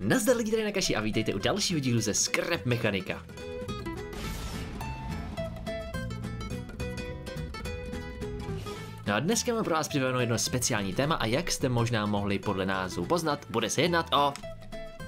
Nazdar lidi tady na kaši a vítejte u dalšího dílu ze Scrap Mechanika. No a dneska mám pro vás připraveno jedno speciální téma a jak jste možná mohli podle názvu poznat, bude se jednat o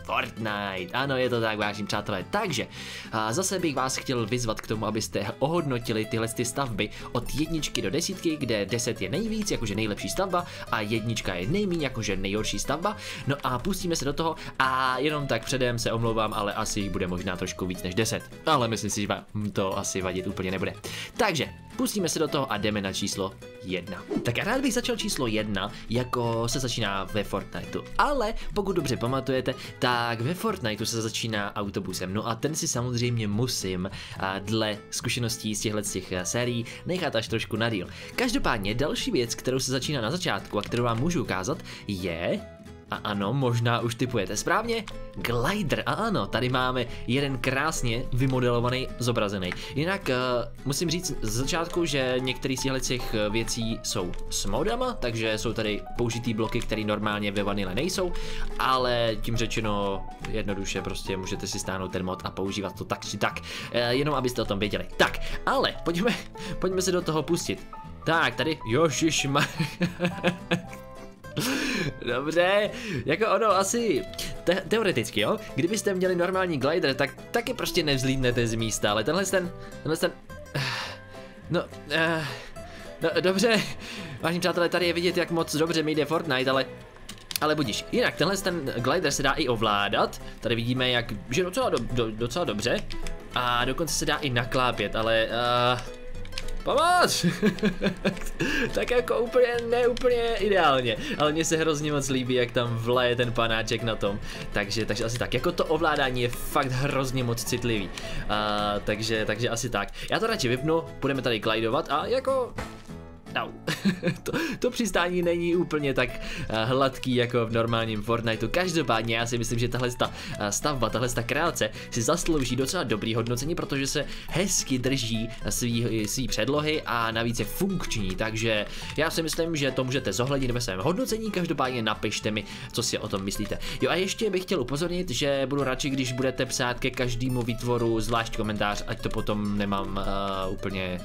Fortnite. Ano, je to tak, vážím přátelé. Takže a zase bych vás chtěl vyzvat k tomu, abyste ohodnotili tyhle ty stavby od jedničky do desítky, kde 10 je nejvíc, jakože nejlepší stavba, a jednička je nejméně, jakože nejhorší stavba. No a pustíme se do toho a jenom tak předem se omlouvám, ale asi jich bude možná trošku víc než 10. Ale myslím si, že vám to asi vadit úplně nebude. Takže pustíme se do toho a jdeme na číslo 1. Tak já rád bych začal číslo 1, jako se začíná ve Fortniteu. Ale pokud dobře pamatujete, tak ve Fortniteu se začíná autobusem. No a ten si samozřejmě musím, a dle zkušeností z těchto těch sérií, nechat až trošku na díl. Každopádně další věc, kterou se začíná na začátku a kterou vám můžu ukázat, je a ano, možná už typujete správně, glider. A ano, tady máme jeden krásně vymodelovaný, zobrazený. Jinak uh, musím říct z začátku, že některé z těch eh, věcí jsou s modama, takže jsou tady použitý bloky, které normálně ve vanile nejsou, ale tím řečeno jednoduše prostě můžete si stáhnout ten mod a používat to tak či tak, uh, jenom abyste o tom věděli. Tak, ale pojďme, pojďme se do toho pustit. Tak, tady, jožišma. Dobře, jako ono asi te teoreticky, jo? Kdybyste měli normální glider, tak taky prostě nevzlídnete z místa, ale tenhle ten, tenhle ten, no, uh, no, dobře, vážení přátelé, tady je vidět, jak moc dobře mi jde Fortnite, ale ale budíš. Jinak, tenhle ten glider se dá i ovládat. Tady vidíme, jak, že docela, do, do, docela dobře. A dokonce se dá i naklápět, ale uh, Pomoc! tak jako úplně, ne úplně ideálně, ale mně se hrozně moc líbí, jak tam vleje ten panáček na tom, takže, takže asi tak, jako to ovládání je fakt hrozně moc citlivý, uh, takže, takže asi tak. Já to radši vypnu, budeme tady glidovat a jako Au. to, to přistání není úplně tak uh, hladký jako v normálním Fortniteu. Každopádně já si myslím, že tahle ta, uh, stavba, tahle ta kreace si zaslouží docela dobrý hodnocení, protože se hezky drží svý, svý předlohy a navíc je funkční, takže já si myslím, že to můžete zohlednit ve svém hodnocení, každopádně napište mi, co si o tom myslíte. Jo a ještě bych chtěl upozornit, že budu radši, když budete psát ke každému výtvoru zvlášť komentář, ať to potom nemám uh, úplně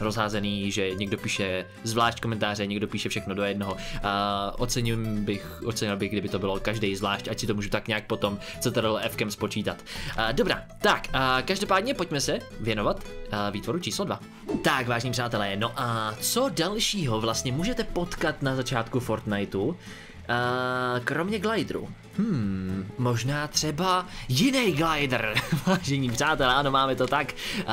rozházený, že někdo píše zvlášť komentáře, někdo píše všechno do jednoho. A ocením bych, ocenil bych, kdyby to bylo každý zvlášť, ať si to můžu tak nějak potom CTRL Fkem spočítat. A, dobrá, tak, a každopádně pojďme se věnovat a, výtvoru číslo 2. Tak, vážní přátelé, no a co dalšího vlastně můžete potkat na začátku Fortniteu? Uh, kromě glideru. Hmm, možná třeba jiný glider. Vážení přátelé, ano, máme to tak. Uh,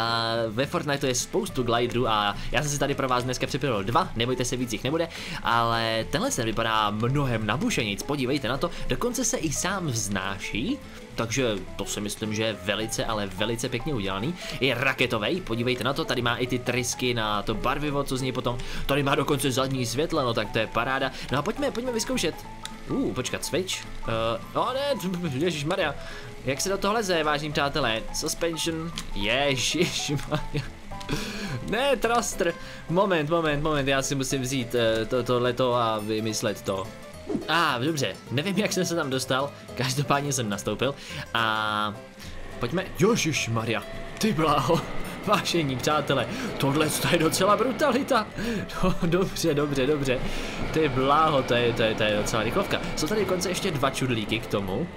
ve Fortnite je spoustu gliderů a já jsem si tady pro vás dneska připravil dva, nebojte se, víc jich nebude, ale tenhle se vypadá mnohem nabušenic, podívejte na to, dokonce se i sám vznáší, takže to si myslím, že je velice, ale velice pěkně udělaný. Je raketový, podívejte na to, tady má i ty trysky na to barvivo, co z něj potom, tady má dokonce zadní světlo, no tak to je paráda. No a pojďme, pojďme vyzkoušet. Uh, počkat, switch. Uh, oh ne, ježíš Maria. Jak se do toho leze, vážní přátelé? Suspension, ježíš Maria. Ne, Thruster. Moment, moment, moment, já si musím vzít uh, to, tohleto a vymyslet to. A, ah, dobře, nevím, jak jsem se tam dostal, každopádně jsem nastoupil a pojďme, Jožiš Maria, ty bláho, vážení přátelé, tohle je docela brutalita, no, dobře, dobře, dobře, ty bláho, to je, to je, to je docela rychlovka, jsou tady dokonce ještě dva čudlíky k tomu,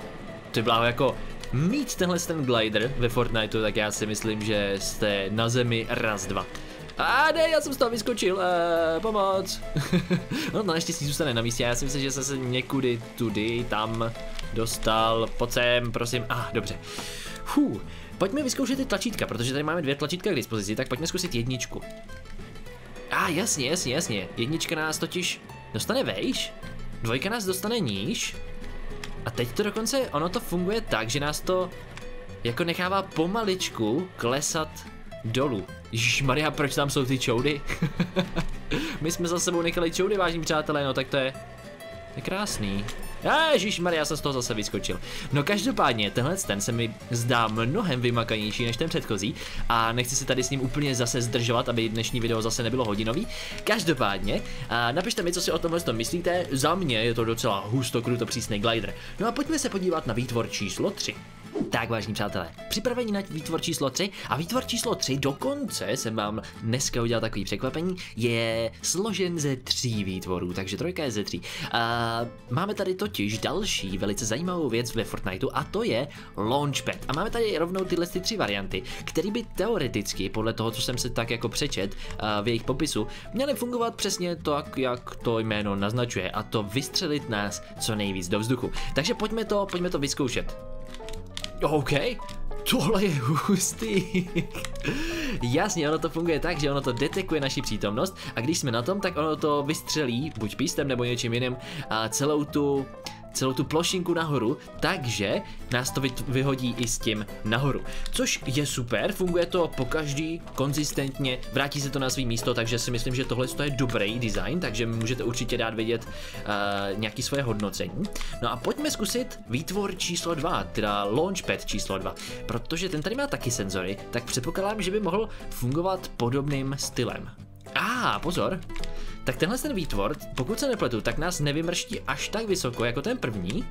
ty bláho, jako mít tenhle ten glider ve Fortniteu, tak já si myslím, že jste na zemi raz, dva. A ne, já jsem z toho vyskočil, eee, pomoc. no, naštěstí zůstane na místě, já si myslím, že jsem se někudy tudy, tam dostal, pojď sem, prosím, a ah, dobře. Fů, pojďme vyzkoušet ty tlačítka, protože tady máme dvě tlačítka k dispozici, tak pojďme zkusit jedničku. A ah, jasně, jasně, jasně, jednička nás totiž dostane vejš, dvojka nás dostane níž, a teď to dokonce, ono to funguje tak, že nás to jako nechává pomaličku klesat dolů. Maria, proč tam jsou ty čoudy? My jsme za sebou nechali čoudy, vážní přátelé, no tak to je, je krásný. Ježíš Maria, já jsem z toho zase vyskočil. No každopádně, tenhle ten se mi zdá mnohem vymakanější než ten předchozí a nechci se tady s ním úplně zase zdržovat, aby dnešní video zase nebylo hodinový. Každopádně, napište mi, co si o tomhle tom myslíte, za mě je to docela husto, kruto přísný glider. No a pojďme se podívat na výtvor číslo 3. Tak, vážní přátelé, připravení na výtvor číslo 3 a výtvor číslo 3 dokonce jsem vám dneska udělal takový překvapení, je složen ze tří výtvorů, takže trojka je ze tří. A máme tady totiž další velice zajímavou věc ve Fortniteu a to je Launchpad. A máme tady rovnou tyhle ty tři varianty, které by teoreticky, podle toho, co jsem se tak jako přečet v jejich popisu, měly fungovat přesně tak, jak to jméno naznačuje a to vystřelit nás co nejvíc do vzduchu. Takže pojďme to, pojďme to vyzkoušet. OK, tohle je hustý. Jasně, ono to funguje tak, že ono to detekuje naši přítomnost a když jsme na tom, tak ono to vystřelí, buď pístem nebo něčím jiným, a celou tu celou tu plošinku nahoru, takže nás to vyhodí i s tím nahoru. Což je super, funguje to po každý konzistentně, vrátí se to na svý místo, takže si myslím, že tohle je dobrý design, takže můžete určitě dát vědět uh, nějaký svoje hodnocení. No a pojďme zkusit výtvor číslo 2, teda Launchpad číslo 2, protože ten tady má taky senzory, tak předpokládám, že by mohl fungovat podobným stylem. A ah, pozor, tak tenhle ten výtvor, pokud se nepletu, tak nás nevymrští až tak vysoko jako ten první.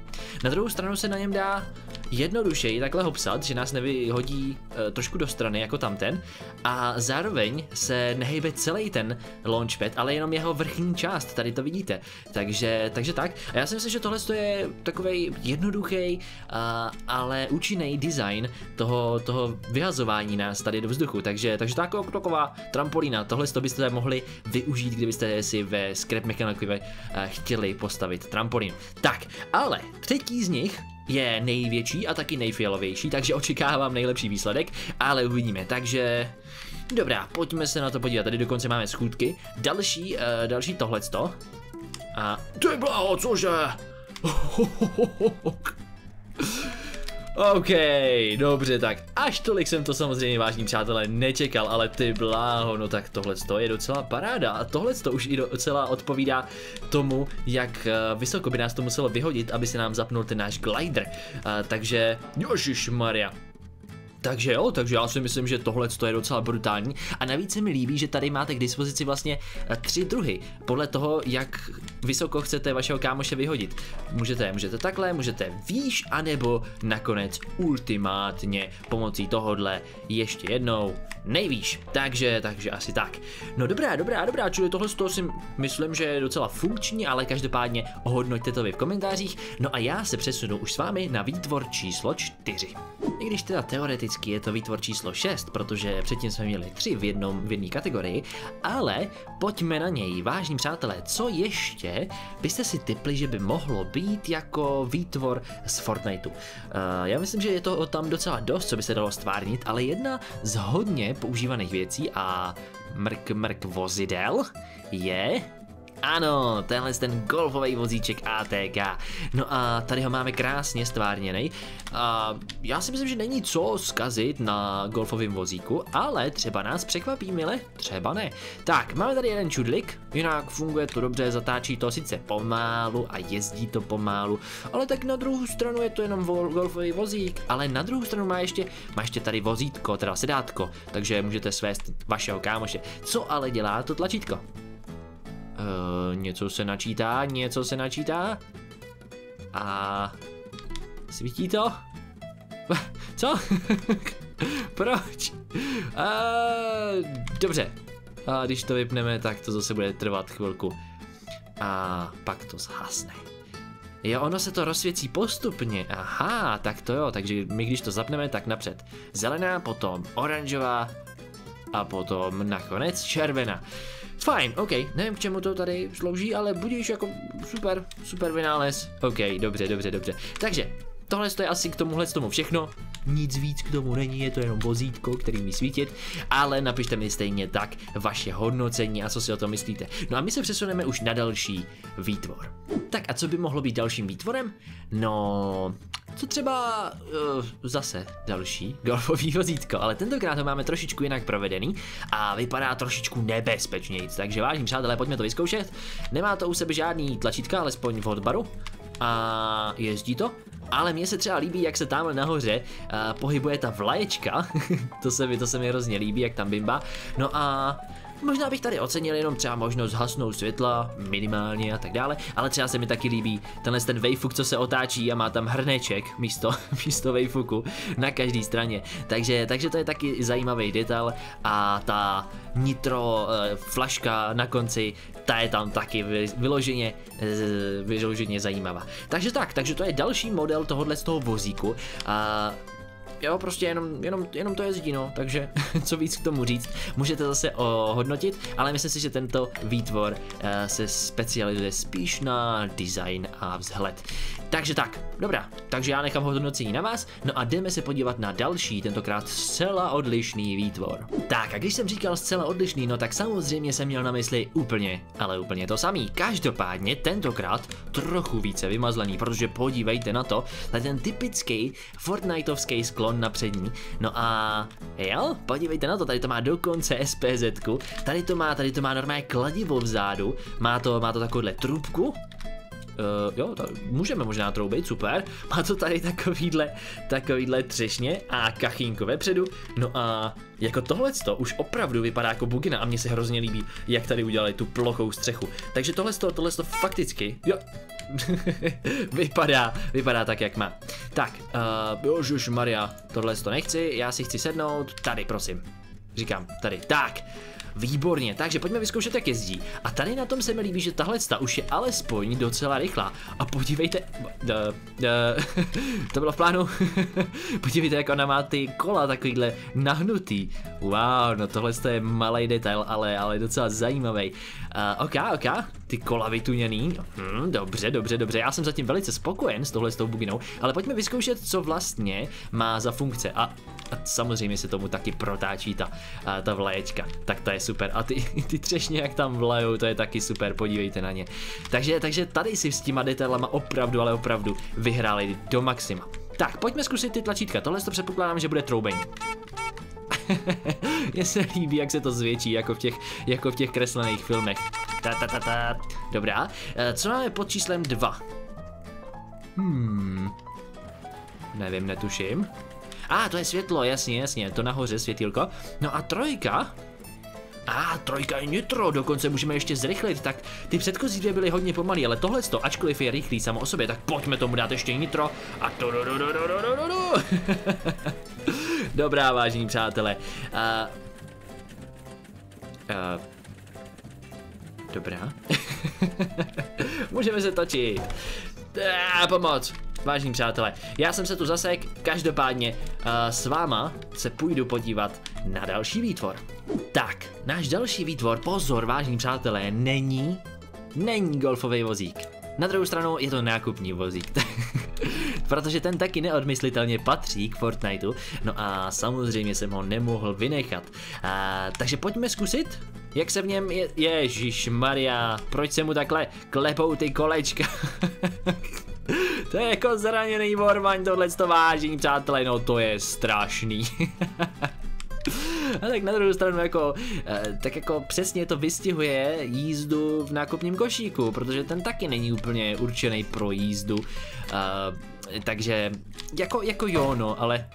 Na druhou stranu se na něm dá jednodušeji takhle hopsat, že nás nevyhodí e, trošku do strany jako tamten a zároveň se nehejbe celý ten launchpad, ale jenom jeho vrchní část, tady to vidíte. Takže, takže tak. A já si myslím, že tohle je takový jednoduchý, ale účinný design toho, toho vyhazování nás tady do vzduchu. Takže, takže taková trampolína, tohle byste mohli využít, kdybyste si ve Scrap Mechanicovi eh, chtěli postavit trampolín. Tak, ale třetí z nich je největší a taky nejfialovější, takže očekávám nejlepší výsledek, ale uvidíme, takže... Dobrá, pojďme se na to podívat, tady dokonce máme schůdky. Další, uh, další tohleto. A... Ty blaho, cože? OK, dobře, tak až tolik jsem to samozřejmě vážní přátelé nečekal, ale ty bláho, no tak tohle je docela paráda a tohle to už i docela odpovídá tomu, jak eh, vysoko by nás to muselo vyhodit, aby se nám zapnul ten náš glider. Uh, takže, Maria. Takže jo, takže já si myslím, že tohle je docela brutální a navíc se mi líbí, že tady máte k dispozici vlastně eh, tři druhy, podle toho, jak vysoko chcete vašeho kámoše vyhodit. Můžete, můžete takhle, můžete výš, anebo nakonec ultimátně pomocí tohodle ještě jednou nejvýš. Takže, takže asi tak. No dobrá, dobrá, dobrá, čili tohle toho si myslím, že je docela funkční, ale každopádně ohodnoťte to vy v komentářích. No a já se přesunu už s vámi na výtvor číslo 4. I když teda teoreticky je to výtvor číslo 6, protože předtím jsme měli tři v jednom v jedné kategorii, ale pojďme na něj, vážní přátelé, co ještě byste si typli, že by mohlo být jako výtvor z Fortniteu. Uh, já myslím, že je to tam docela dost, co by se dalo stvárnit, ale jedna z hodně používaných věcí a mrk mrk vozidel je ano, tenhle ten golfový vozíček ATK. No a tady ho máme krásně stvárněný. A já si myslím, že není co zkazit na golfovém vozíku, ale třeba nás překvapí, mile, třeba ne. Tak, máme tady jeden čudlik, jinak funguje to dobře, zatáčí to sice pomálu a jezdí to pomálu, ale tak na druhou stranu je to jenom golfový vozík, ale na druhou stranu má ještě, má ještě tady vozítko, teda sedátko, takže můžete svést vašeho kámoše. Co ale dělá to tlačítko? Uh, něco se načítá, něco se načítá. A svítí to? Co? Proč? Uh, dobře. A když to vypneme, tak to zase bude trvat chvilku. A pak to zhasne. Jo, ono se to rozsvěcí postupně. Aha, tak to jo, takže my když to zapneme, tak napřed zelená, potom oranžová a potom nakonec červená. Fajn, OK, nevím k čemu to tady slouží, ale budíš jako super, super vynález. OK, dobře, dobře, dobře. Takže, tohle je asi k tomuhle tomu všechno. Nic víc k tomu není, je to jenom vozítko, který mi svítit, ale napište mi stejně tak vaše hodnocení a co si o tom myslíte. No a my se přesuneme už na další výtvor. Tak a co by mohlo být dalším výtvorem? No, co třeba uh, zase další golfový vozítko, ale tentokrát ho máme trošičku jinak provedený a vypadá trošičku nebezpečněji. Takže vážní přátelé, pojďme to vyzkoušet. Nemá to u sebe žádný tlačítka, alespoň v hotbaru. a jezdí to. Ale mně se třeba líbí, jak se tamhle nahoře uh, pohybuje ta vlaječka, to se mi, to se mi hrozně líbí, jak tam bimba. No a Možná bych tady ocenil jenom třeba možnost hasnout světla, minimálně a tak dále, ale třeba se mi taky líbí tenhle ten wayfuk, co se otáčí a má tam hrneček místo, místo wayfuku na každé straně. Takže, takže to je taky zajímavý detail a ta nitro uh, flaška na konci, ta je tam taky vyloženě, uh, vyloženě zajímavá. Takže tak, takže to je další model tohohle z toho vozíku. Uh, jo, prostě jenom, jenom, jenom to jezdí, no, takže co víc k tomu říct, můžete zase ohodnotit, ale myslím si, že tento výtvor uh, se specializuje spíš na design a vzhled. Takže tak, dobrá, takže já nechám hodnocení na vás, no a jdeme se podívat na další, tentokrát zcela odlišný výtvor. Tak a když jsem říkal zcela odlišný, no tak samozřejmě jsem měl na mysli úplně, ale úplně to samý. Každopádně tentokrát trochu více vymazlený, protože podívejte na to, tady ten typický Fortniteovský sklon na přední. No a jo, podívejte na to, tady to má dokonce SPZ, tady to má, tady to má normálně kladivo vzadu, má to, má to takovouhle trubku, Uh, jo, to můžeme možná troubit, super. Má to tady takovýhle, takovýhle třešně a kachínko vepředu. No a jako tohle to už opravdu vypadá jako bugina a mně se hrozně líbí, jak tady udělali tu plochou střechu. Takže tohle to, tohle to fakticky, jo, vypadá, vypadá tak, jak má. Tak, uh, Jožuš Maria, tohle to nechci, já si chci sednout, tady prosím. Říkám, tady, tak. Výborně, takže pojďme vyzkoušet, jak jezdí. A tady na tom se mi líbí, že tahle sta už je alespoň docela rychlá. A podívejte, uh, uh, to bylo v plánu. podívejte, jak ona má ty kola takovýhle nahnutý. Wow, no tohle je malý detail, ale, ale docela zajímavý. Uh, ok, ok, ty kola vytuněný. Hm, dobře, dobře, dobře. Já jsem zatím velice spokojen s tohle s tou buginou, ale pojďme vyzkoušet, co vlastně má za funkce. A, a samozřejmě se tomu taky protáčí ta, a, ta vlaječka. Tak to je super. A ty, ty třešně, jak tam vlajou, to je taky super, podívejte na ně. Takže, takže tady si s těma detailama opravdu, ale opravdu vyhráli do maxima. Tak, pojďme zkusit ty tlačítka. Tohle to předpokládám, že bude troubení. Mně se líbí, jak se to zvětší, jako v těch, jako v těch kreslených filmech. Ta, ta, ta, ta. Dobrá, e, co máme pod číslem 2? Hmm. Nevím, netuším. A, ah, to je světlo, jasně, jasně, to nahoře světilko. No a trojka? A ah, trojka je nitro, dokonce můžeme ještě zrychlit, tak ty předchozí dvě byly hodně pomalý, ale tohle to, ačkoliv je rychlý samo o sobě, tak pojďme tomu dát ještě nitro a to do do do do do do do Dobrá, vážení přátelé. Uh, uh, dobrá. Můžeme se točit. Uh, pomoc. Vážení přátelé, já jsem se tu zasek, každopádně uh, s váma se půjdu podívat na další výtvor. Tak, náš další výtvor, pozor, vážení přátelé, není, není golfový vozík. Na druhou stranu je to nákupní vozík. protože ten taky neodmyslitelně patří k Fortniteu, no a samozřejmě jsem ho nemohl vynechat. A, takže pojďme zkusit, jak se v něm je, Ježíš Maria, proč se mu takhle klepou ty kolečka? to je jako zraněný Warman, tohle to vážení přátelé, no to je strašný. A tak na druhou stranu jako, eh, tak jako přesně to vystihuje jízdu v nákupním košíku, protože ten taky není úplně určený pro jízdu. Uh, takže jako, jako jo no, ale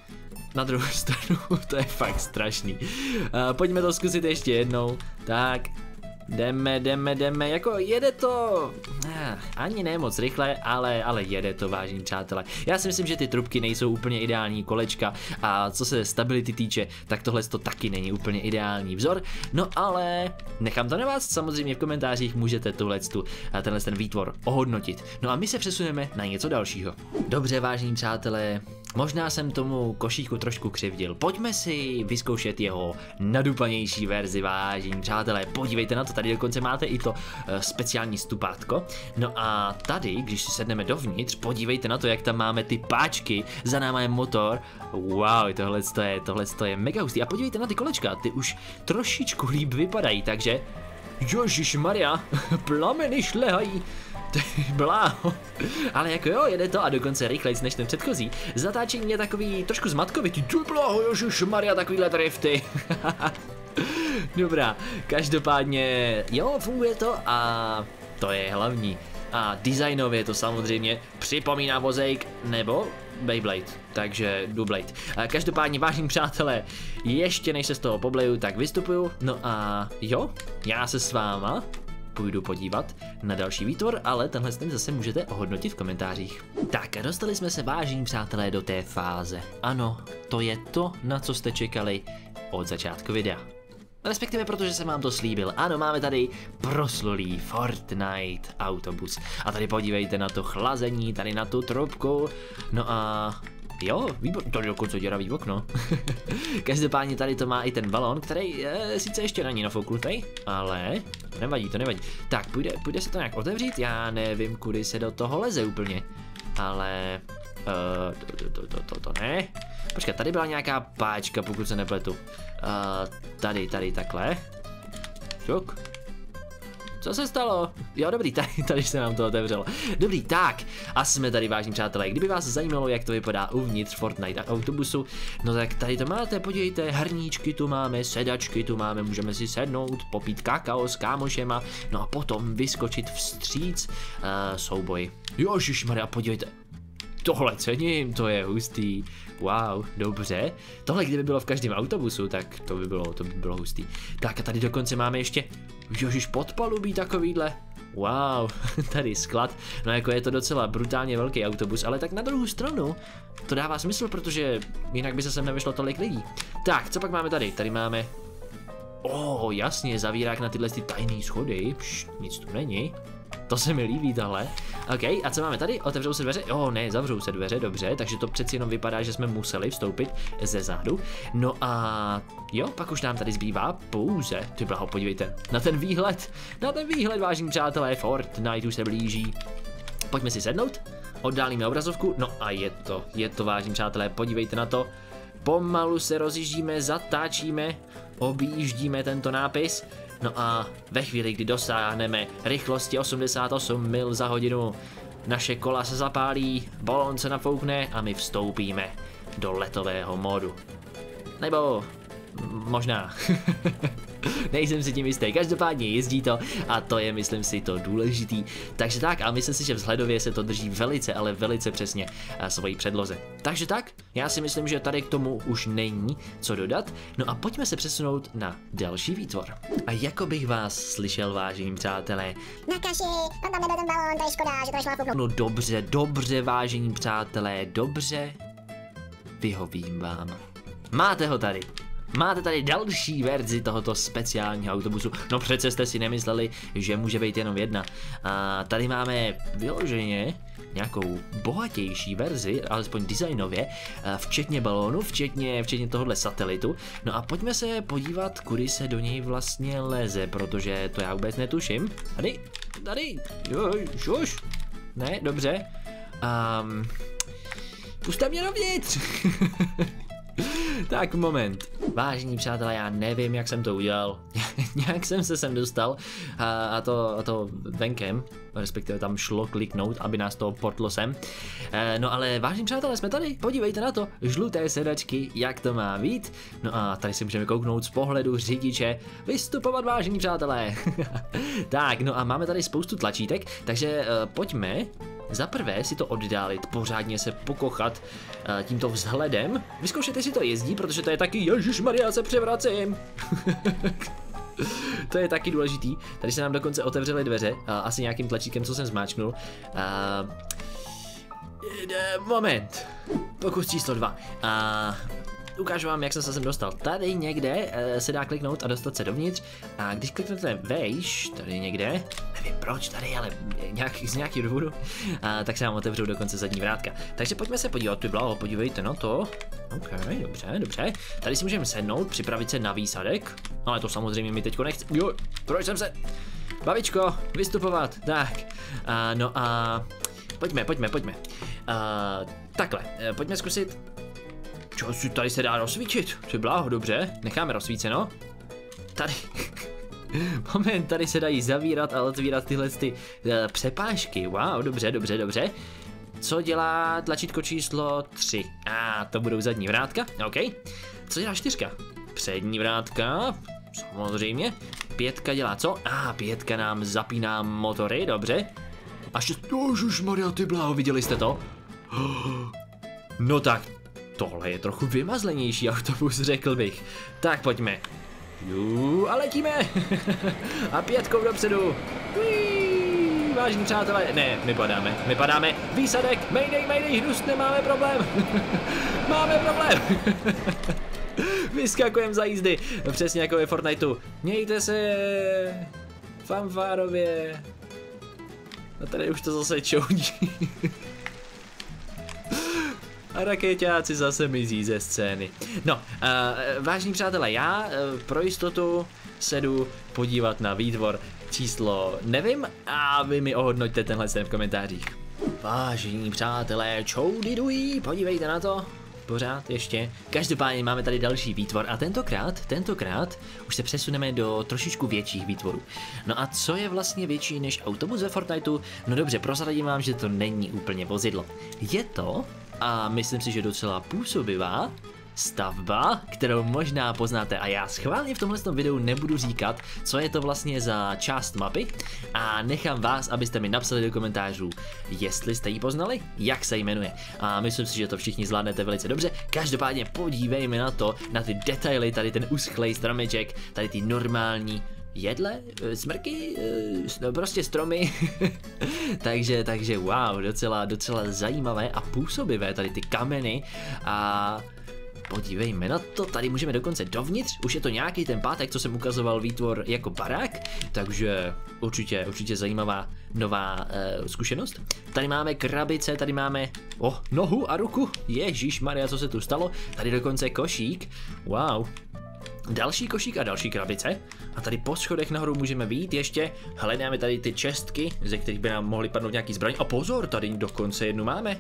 na druhou stranu to je fakt strašný. Uh, pojďme to zkusit ještě jednou. Tak, Jdeme, jdeme, jdeme, jako jede to, eh, ani ne moc rychle, ale, ale jede to, vážení přátelé. Já si myslím, že ty trubky nejsou úplně ideální kolečka a co se stability týče, tak tohle to taky není úplně ideální vzor, no ale nechám to na vás, samozřejmě v komentářích můžete tuhle tu, tenhle ten výtvor ohodnotit. No a my se přesuneme na něco dalšího. Dobře, vážení přátelé, Možná jsem tomu košíku trošku křivdil. Pojďme si vyzkoušet jeho nadupanější verzi, vážení přátelé. Podívejte na to, tady dokonce máte i to uh, speciální stupátko. No a tady, když si sedneme dovnitř, podívejte na to, jak tam máme ty páčky, za náma je motor. Wow, tohle je, tohle je mega hustý. A podívejte na ty kolečka, ty už trošičku líp vypadají, takže... Jožiš Maria, plameny šlehají. Bláho. Ale jako jo, jede to a dokonce rychleji než ten předchozí. Zatáčení je takový trošku zmatkovitý. Ty bláho, Jožiš Maria, takovýhle drifty. Dobrá, každopádně, jo, funguje to a to je hlavní. a designově to samozřejmě připomíná vozejk nebo Beyblade, takže Dublade. Každopádně, vážení přátelé, ještě než se z toho pobleju, tak vystupuju. No a jo, já se s váma půjdu podívat na další výtvor, ale tenhle ten zase můžete ohodnotit v komentářích. Tak, dostali jsme se vážení přátelé do té fáze. Ano, to je to, na co jste čekali od začátku videa. Respektive protože jsem vám to slíbil. Ano, máme tady proslulý Fortnite autobus. A tady podívejte na to chlazení, tady na tu trubku. No a Jo, výbor, to je dokonce děravý okno. Každopádně tady to má i ten balon, který je sice ještě není nafouknutý, ale nevadí, to nevadí. Tak, půjde, půjde se to nějak otevřít? Já nevím, kudy se do toho leze úplně. Ale... Uh, to, to, to, to, to ne. Počkej, tady byla nějaká páčka, pokud se nepletu. Uh, tady, tady, takhle. Čuk. Co se stalo? Jo, dobrý, tady, tady se nám to otevřelo. Dobrý, tak, a jsme tady, vážní přátelé. Kdyby vás zajímalo, jak to vypadá uvnitř Fortnite autobusu, no tak tady to máte, podívejte, hrníčky tu máme, sedačky tu máme, můžeme si sednout, popít kakao s kámošema, no a potom vyskočit vstříc uh, souboj. Jožišmarja, podívejte, tohle cením, to je hustý. Wow, dobře. Tohle kdyby bylo v každém autobusu, tak to by bylo, to by bylo hustý. Tak a tady dokonce máme ještě, jožiš podpalubí takovýhle. Wow, tady sklad. No jako je to docela brutálně velký autobus, ale tak na druhou stranu to dává smysl, protože jinak by se sem nevyšlo tolik lidí. Tak, co pak máme tady? Tady máme O, oh, jasně, zavírák na tyhle ty tajné schody. Pš, nic tu není. To se mi líbí tohle. OK, a co máme tady? Otevřou se dveře? Jo, ne, zavřou se dveře, dobře, takže to přeci jenom vypadá, že jsme museli vstoupit ze zádu. No a jo, pak už nám tady zbývá pouze, ty blaho, podívejte, na ten výhled, na ten výhled, vážení přátelé, Fortnite už se blíží. Pojďme si sednout, oddálíme obrazovku, no a je to, je to, vážení přátelé, podívejte na to. Pomalu se rozjíždíme, zatáčíme, objíždíme tento nápis No a ve chvíli, kdy dosáhneme rychlosti 88 mil za hodinu, naše kola se zapálí, balon se nafoukne a my vstoupíme do letového modu. Nebo možná. Nejsem si tím jistý, každopádně jezdí to a to je, myslím si, to důležitý. Takže tak a myslím si, že vzhledově se to drží velice, ale velice přesně a svojí předloze. Takže tak, já si myslím, že tady k tomu už není co dodat. No a pojďme se přesunout na další výtvor. A jako bych vás slyšel, vážení přátelé. Na kaši, on tam nebyl ten balón, to je škoda, že to nešlo No dobře, dobře, vážení přátelé, dobře. Vyhovím vám. Máte ho tady. Máte tady další verzi tohoto speciálního autobusu. No přece jste si nemysleli, že může být jenom jedna. A tady máme vyloženě nějakou bohatější verzi, alespoň designově, včetně balónu, včetně, včetně tohohle satelitu. No a pojďme se podívat, kudy se do něj vlastně leze, protože to já vůbec netuším. Tady, tady, už, už. Ne, dobře. Um, puste mě dovnitř. tak moment. Vážení přátelé, já nevím, jak jsem to udělal. Nějak jsem se sem dostal a, a, to, a to venkem, respektive tam šlo kliknout, aby nás to portlo sem. E, no ale vážení přátelé, jsme tady, podívejte na to, žluté sedačky, jak to má být. No a tady si můžeme kouknout z pohledu řidiče, vystupovat vážení přátelé. tak, no a máme tady spoustu tlačítek, takže e, pojďme za prvé si to oddálit, pořádně se pokochat uh, tímto vzhledem. Vyzkoušet, jestli to jezdí, protože to je taky, Ježíš Maria, se převracím. to je taky důležitý. Tady se nám dokonce otevřely dveře, uh, asi nějakým tlačítkem, co jsem zmáčknul. Uh, moment. Pokus číslo dva. Uh, ukážu vám, jak jsem se sem dostal. Tady někde uh, se dá kliknout a dostat se dovnitř. A když kliknete vejš, tady někde, nevím proč tady, ale nějak, z nějaký důvodu, uh, tak se vám otevřou dokonce zadní vrátka. Takže pojďme se podívat, ty blaho, podívejte na to. OK, dobře, dobře. Tady si můžeme sednout, připravit se na výsadek. Ale to samozřejmě mi teďko nechce. Jo, proč jsem se... Babičko, vystupovat, tak. Uh, no a... Pojďme, pojďme, pojďme. Uh, takhle, uh, pojďme zkusit Čo si tady se dá rozsvítit? Ty bláho, dobře, necháme rozsvíceno. Tady. Moment, tady se dají zavírat a otvírat tyhle ty uh, přepážky. Wow, dobře, dobře, dobře. Co dělá tlačítko číslo 3? A to budou zadní vrátka, OK. Co dělá čtyřka? Přední vrátka, samozřejmě. Pětka dělá co? A pětka nám zapíná motory, dobře. a šest... Maria, ty bláho, viděli jste to? No tak, tohle je trochu vymazlenější autobus, řekl bych. Tak pojďme. Jú, a letíme. a pětkou dopředu. Uí, vážení přátelé, ne, my padáme, my padáme. Výsadek, mayday, mayday, hnus, nemáme problém. Máme problém. Vyskakujeme za jízdy, přesně jako ve Fortniteu. Mějte se fanfárově. A tady už to zase čoudí. Raketáci zase mizí ze scény. No, uh, vážní přátelé, já uh, pro jistotu sedu podívat na výtvor číslo nevím a vy mi ohodnoťte tenhle ten v komentářích. Vážení přátelé, čoudidují, podívejte na to pořád ještě. Každopádně máme tady další výtvor a tentokrát, tentokrát už se přesuneme do trošičku větších výtvorů. No a co je vlastně větší než autobus ve Fortniteu? No dobře, prozradím vám, že to není úplně vozidlo. Je to, a myslím si, že docela působivá, stavba, kterou možná poznáte a já schválně v tomhle videu nebudu říkat, co je to vlastně za část mapy a nechám vás, abyste mi napsali do komentářů, jestli jste ji poznali, jak se jmenuje. A myslím si, že to všichni zvládnete velice dobře. Každopádně podívejme na to, na ty detaily, tady ten uschlej stromeček, tady ty normální jedle, eh, smrky, eh, no prostě stromy. takže, takže wow, docela, docela zajímavé a působivé tady ty kameny. A Podívejme na to, tady můžeme dokonce dovnitř, už je to nějaký ten pátek, co jsem ukazoval výtvor jako barák, takže určitě, určitě zajímavá nová uh, zkušenost. Tady máme krabice, tady máme, oh, nohu a ruku, Ježíš Maria, co se tu stalo, tady dokonce košík, wow, Další košík a další krabice. A tady po schodech nahoru můžeme výjít ještě. Hledáme tady ty čestky, ze kterých by nám mohly padnout nějaký zbraň. A pozor, tady dokonce jednu máme.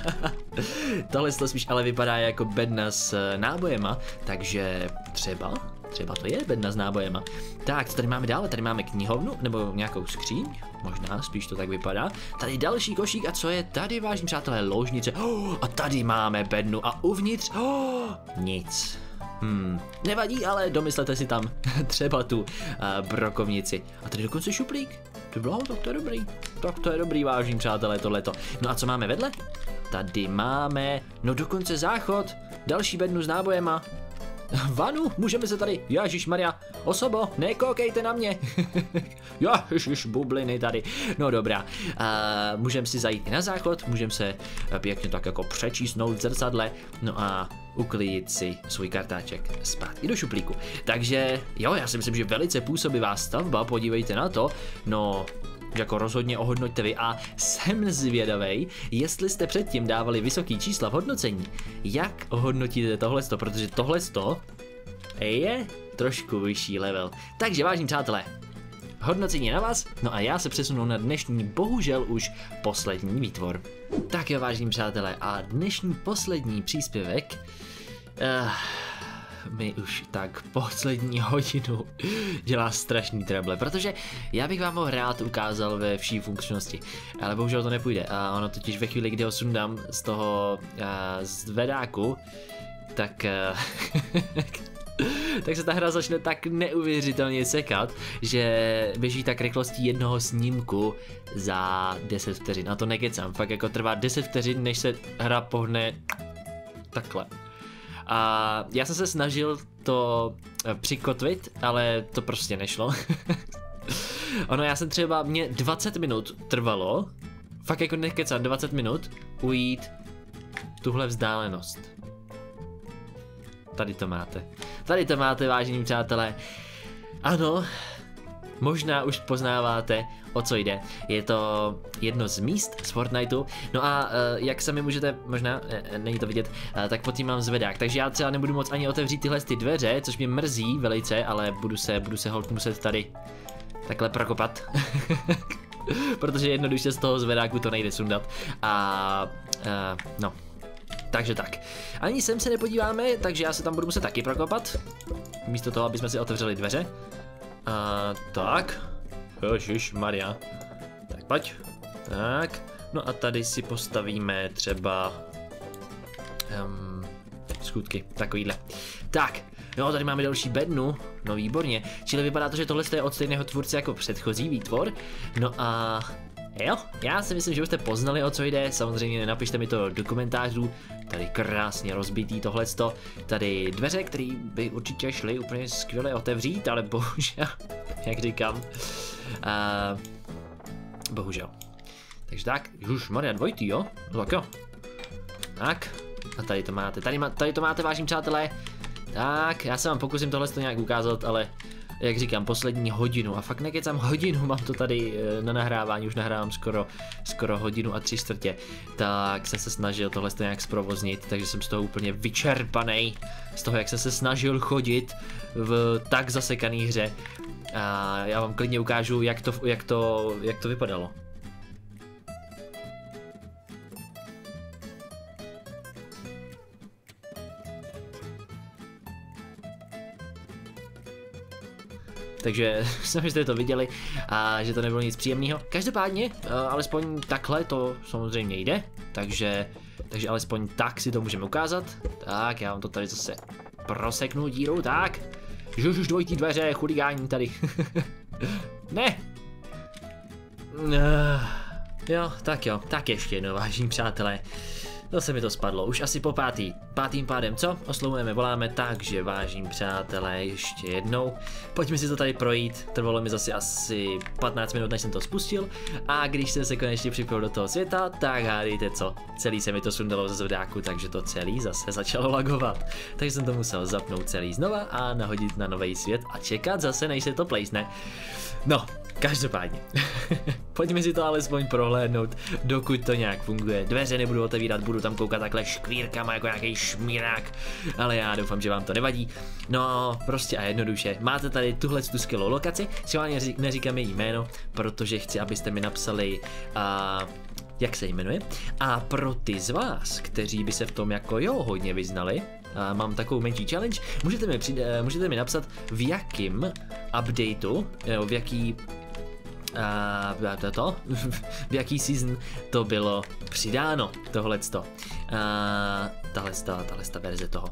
Tohle to spíš ale vypadá jako bedna s eh, nábojema, takže třeba, třeba to je bedna s nábojema. Tak, co tady máme dále? Tady máme knihovnu, nebo nějakou skříň, možná, spíš to tak vypadá. Tady další košík a co je tady, vážní přátelé, ložnice. Oh, a tady máme bednu a uvnitř, oh, nic. Hmm, nevadí, ale domyslete si tam třeba tu uh, brokovnici. A tady dokonce šuplík. Ty bylo, tak to je dobrý. Tak to je dobrý, vážím přátelé, tohleto. No a co máme vedle? Tady máme, no dokonce záchod, další bednu s nábojema. Vanu, můžeme se tady, Ježíš Maria, osobo, nekoukejte na mě. Ježíš, bubliny tady. No dobrá, uh, můžeme si zajít i na záchod, můžeme se pěkně tak jako přečísnout v zrcadle, no a uklidit si svůj kartáček zpátky do šuplíku. Takže jo, já si myslím, že velice působivá stavba, podívejte na to, no jako rozhodně ohodnoťte vy a jsem zvědavej, jestli jste předtím dávali vysoký čísla v hodnocení, jak ohodnotíte tohleto, protože tohleto je trošku vyšší level. Takže vážení přátelé, hodnocení na vás, no a já se přesunu na dnešní bohužel už poslední výtvor. Tak jo vážení přátelé a dnešní poslední příspěvek uh, mi už tak poslední hodinu dělá strašný treble, protože já bych vám ho rád ukázal ve vší funkčnosti, ale bohužel to nepůjde a ono totiž ve chvíli, kdy ho sundám z toho uh, zvedáku, tak tak se ta hra začne tak neuvěřitelně sekat, že běží tak rychlostí jednoho snímku za 10 vteřin. A to nekecám, fakt jako trvá 10 vteřin, než se hra pohne takhle. A já jsem se snažil to eh, přikotvit, ale to prostě nešlo. ono já jsem třeba, mě 20 minut trvalo, fakt jako nekecám, 20 minut ujít tuhle vzdálenost. Tady to máte. Tady to máte, vážení přátelé. Ano, možná už poznáváte, o co jde. Je to jedno z míst z Fortniteu. No a uh, jak sami můžete, možná, uh, není to vidět, tak pod tím mám zvedák. Takže já třeba nebudu moc ani otevřít tyhle ty dveře, což mě mrzí velice, ale budu se, budu se hold muset tady takhle prokopat. Protože jednoduše z toho zvedáku to nejde sundat. A uh, no, takže tak. Ani sem se nepodíváme, takže já se tam budu muset taky prokopat. Místo toho, aby jsme si otevřeli dveře. A tak. Ježiš Maria. Tak pojď. Tak. No a tady si postavíme třeba... Um, skutky, takovýhle. Tak, jo, tady máme další bednu, no výborně. Čili vypadá to, že tohle je od stejného tvůrce jako předchozí výtvor. No a Jo, já si myslím, že už jste poznali, o co jde, samozřejmě napište mi to do komentářů, tady krásně rozbitý tohleto, tady dveře, které by určitě šly úplně skvěle otevřít, ale bohužel, jak říkám, uh, bohužel. Takže tak, už Maria dvojitý, jo? No tak jo. Tak, a tady to máte, tady, má, tady to máte, vážení přátelé. Tak, já se vám pokusím tohle to nějak ukázat, ale jak říkám, poslední hodinu. A fakt nekecám hodinu, mám to tady eh, na nahrávání, už nahrávám skoro, skoro hodinu a tři čtvrtě, tak jsem se snažil tohle to nějak zprovoznit, takže jsem z toho úplně vyčerpaný, z toho, jak jsem se snažil chodit v tak zasekaný hře. A já vám klidně ukážu, jak to, jak to, jak to vypadalo. Takže jsem, že jste to viděli a že to nebylo nic příjemného. Každopádně, uh, alespoň takhle to samozřejmě jde, takže, takže alespoň tak si to můžeme ukázat. Tak, já vám to tady zase proseknu díru, tak. Žuž už dvojitý dveře, chuligání tady. ne. Uh, jo, tak jo, tak ještě jedno, vážení přátelé. Zase mi to spadlo, už asi po pátý. Pátým pádem co? Oslovujeme, voláme, takže vážím přátelé, ještě jednou. Pojďme si to tady projít, trvalo mi zase asi 15 minut, než jsem to spustil. A když jsem se konečně připojil do toho světa, tak hádejte co, celý se mi to sundalo ze zvedáku, takže to celý zase začalo lagovat. Takže jsem to musel zapnout celý znova a nahodit na nový svět a čekat zase, než se to plejsne. No, Každopádně, pojďme si to alespoň prohlédnout, dokud to nějak funguje. Dveře nebudu otevírat, budu tam koukat takhle škvírkama jako nějaký šmírák, ale já doufám, že vám to nevadí. No, prostě a jednoduše, máte tady tuhle tu skvělou lokaci, schválně neříkám její jméno, protože chci, abyste mi napsali uh, jak se jmenuje. A pro ty z vás, kteří by se v tom jako jo hodně vyznali, a mám takovou menší challenge, můžete mi, přijde, eh, můžete mi napsat v jakým updateu, v jaký a to, to, v jaký season to bylo přidáno, tohleto. A tahle, tahle verze toho.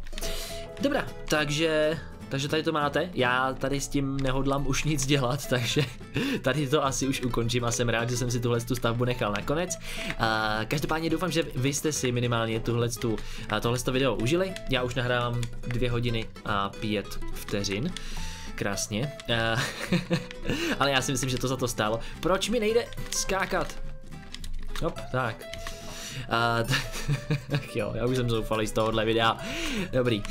Dobrá, takže takže tady to máte, já tady s tím nehodlám už nic dělat, takže tady to asi už ukončím a jsem rád, že jsem si tuhle tu stavbu nechal nakonec. A každopádně doufám, že vy jste si minimálně tuhle tu, tohle video užili, já už nahrávám dvě hodiny a pět vteřin krásně. Uh, ale já si myslím, že to za to stálo. Proč mi nejde skákat? Hop, tak. Uh, jo, já už jsem zoufalý z tohohle videa. Dobrý. Uh,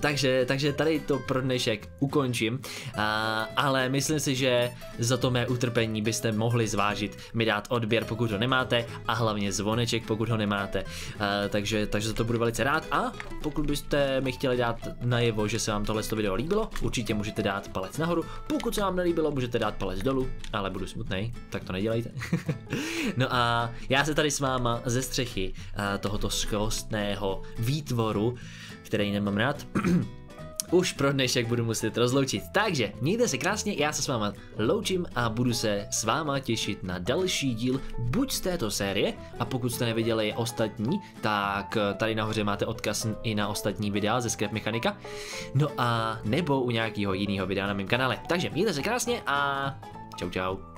takže, takže tady to pro dnešek ukončím. Uh, ale myslím si, že za to mé utrpení byste mohli zvážit mi dát odběr, pokud ho nemáte, a hlavně zvoneček, pokud ho nemáte. Uh, takže, takže za to budu velice rád. A pokud byste mi chtěli dát najevo, že se vám tohle video líbilo, určitě můžete dát palec nahoru. Pokud se vám nelíbilo, můžete dát palec dolů, ale budu smutný, tak to nedělejte. no a já se tady s váma ze střechy tohoto skvostného výtvoru, který nemám rád, už pro dnešek budu muset rozloučit. Takže mějte se krásně, já se s váma loučím a budu se s váma těšit na další díl buď z této série a pokud jste neviděli ostatní, tak tady nahoře máte odkaz i na ostatní videa ze Scrap Mechanika, no a nebo u nějakého jiného videa na mém kanále. Takže mějte se krásně a čau čau.